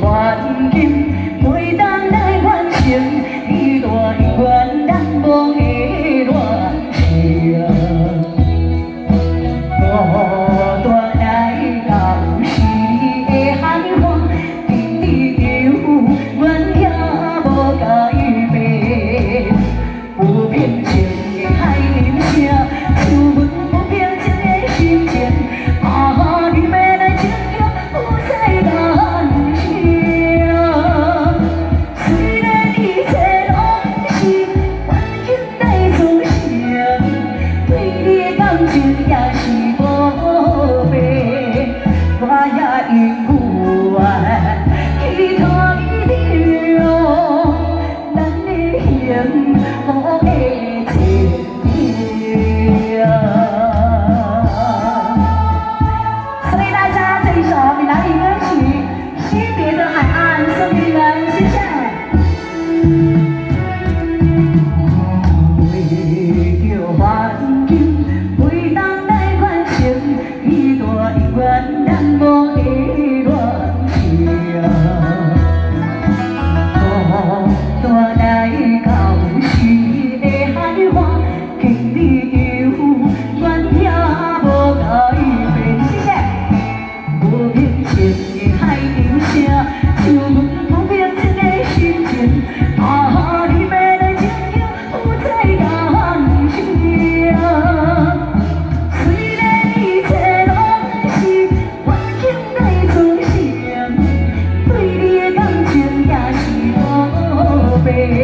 while. me.